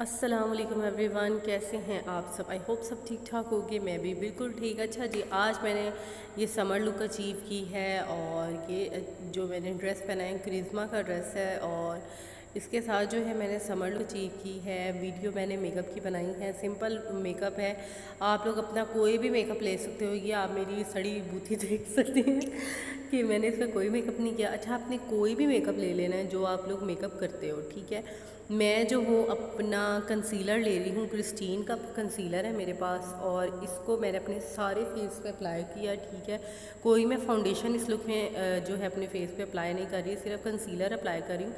अस्सलाम एवरीवन कैसे हैं आप सब? आई होप सब ठीक ठाक होगी, मैं भी बिल्कुल ठीक। अच्छा जी, आज मैंने ये समर लुक अचीव की है और ये, जो मैंने ड्रेस पहना है क्रिज्मा का ड्रेस है और इसके साथ जो है मैंने समर लुक अचीव की है। वीडियो मैंने मेकअप की बनाई है सिंपल मेकअप है। आप लोग अपना कोई भी मेकअप ले सकते हो, ये आप मेरी सड़ी बूथी देख सकते हैं कि मैंने इसका कोई मेकअप नहीं किया। अच्छा आपने कोई भी मेकअप ले लेना है जो आप लोग मेकअप करते हो, ठीक है? मैं जो हूँ अपना कंसीलर ले रही हूँ क्रिस्टीन का कंसीलर है मेरे पास और इसको मैंने अपने सारे फेस पे अप्लाई किया, ठीक है। कोई मैं फाउंडेशन इस लुक में जो है अपने फेस पे अप्लाई नहीं कर रही, सिर्फ़ कंसीलर अप्लाई कर रही हूँ।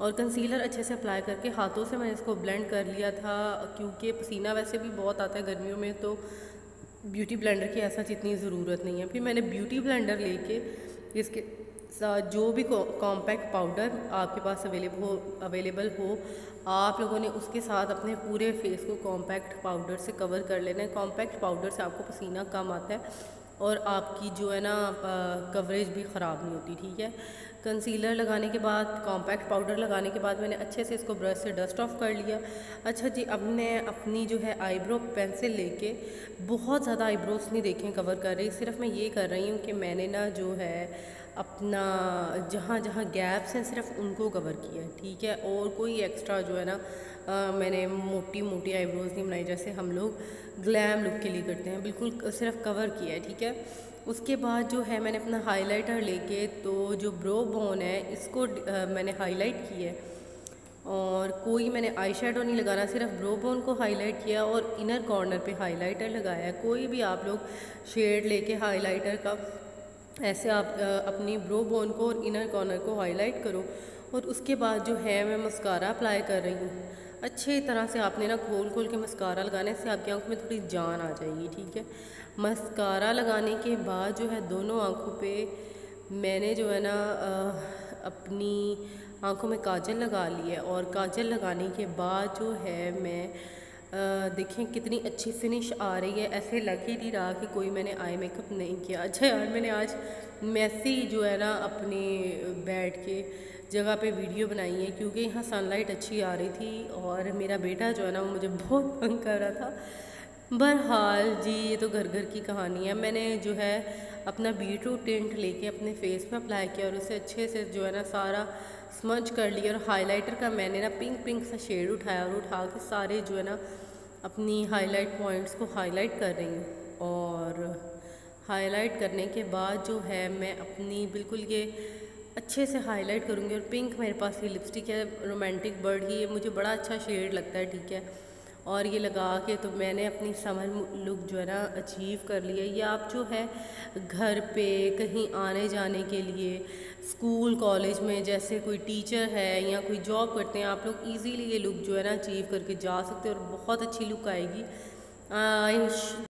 और कंसीलर अच्छे से अप्लाई करके हाथों से मैंने इसको ब्लेंड कर लिया था, क्योंकि पसीना वैसे भी बहुत आता है गर्मियों में तो ब्यूटी ब्लेंडर की ऐसा जितनी ज़रूरत नहीं है। फिर मैंने ब्यूटी ब्लेंडर लेके इसके जो भी कॉम्पैक्ट पाउडर आपके पास अवेलेबल हो अवेलेबल हो, आप लोगों ने उसके साथ अपने पूरे फेस को कॉम्पैक्ट पाउडर से कवर कर लेना है। कॉम्पैक्ट पाउडर से आपको पसीना कम आता है और आपकी जो है ना कवरेज भी ख़राब नहीं होती, ठीक है? कंसीलर लगाने के बाद कॉम्पैक्ट पाउडर लगाने के बाद मैंने अच्छे से इसको ब्रश से डस्ट ऑफ़ कर लिया। अच्छा जी, अब मैं अपनी जो है आईब्रो पेंसिल लेके बहुत ज़्यादा आईब्रोज नहीं देखें कवर कर रही। सिर्फ़ मैं ये कर रही हूँ कि मैंने ना जो है अपना जहाँ जहाँ गैप्स हैं सिर्फ़ उनको कवर किया है ठीक है? और कोई एक्स्ट्रा जो है ना आ, मैंने मोटी मोटी आईब्रोज नहीं बनाई जैसे हम लोग ग्लैम लुक के लिए करते हैं बिल्कुल सिर्फ़ कवर किया है ठीक है? उसके बाद जो है मैंने अपना हाइलाइटर लेके तो जो ब्रो बोन है इसको आ, मैंने हाईलाइट किया है। और कोई मैंने आई शेडो नहीं लगाना सिर्फ़ ब्रो बोन को हाईलाइट किया और इनर कॉर्नर पे हाईलाइटर लगाया कोई भी आप लोग शेड लेके हाईलाइटर का ऐसे आप अपनी ब्रो बोन को और इनर कॉर्नर को हाईलाइट करो और उसके बाद जो है मैं मस्कारा अप्लाई कर रही हूँ। अच्छी तरह से आपने ना खोल खोल के मस्कारा लगाने से आपकी आँखों में थोड़ी जान आ जाएगी, ठीक है? मस्कारा लगाने के बाद जो है दोनों आँखों पे मैंने जो है ना अपनी आँखों में काजल लगा ली है और काजल लगाने के बाद जो है मैं देखें कितनी अच्छी फिनिश आ रही है। ऐसे लग ही नहीं रहा कि कोई मैंने आई मेकअप नहीं किया। अच्छा यार, मैंने आज मैसी जो है ना अपने बैठ के जगह पे वीडियो बनाई है क्योंकि यहाँ सनलाइट अच्छी आ रही थी और मेरा बेटा जो है ना, वो मुझे बहुत तंग कर रहा था। बहरहाल जी, ये तो घर घर की कहानी है। मैंने जो है अपना बीटरूट टेंट लेके अपने फेस पे अप्लाई किया और उसे अच्छे से जो है ना सारा स्मच कर लिया और हाइलाइटर का मैंने ना पिंक पिंक सा शेड उठाया और उठा के सारे जो है ना अपनी हाईलाइट पॉइंट्स को हाईलाइट कर रही हूँ। और हाईलाइट करने के बाद जो है, मैं अपनी बिल्कुल ये अच्छे से हाईलाइट करूँगी और पिंक मेरे पास ये लिपस्टिक है रोमांटिक बर्ड की ये मुझे बड़ा अच्छा शेड लगता है, ठीक है। और ये लगा के तो मैंने अपनी समर लुक जो है ना अचीव कर लिया। ये आप जो है घर पे कहीं आने जाने के लिए स्कूल कॉलेज में जैसे कोई टीचर है या कोई जॉब करते हैं, आप लोग इजीली ये लुक जो है ना अचीव करके जा सकते हैं और बहुत अच्छी लुक आएगी।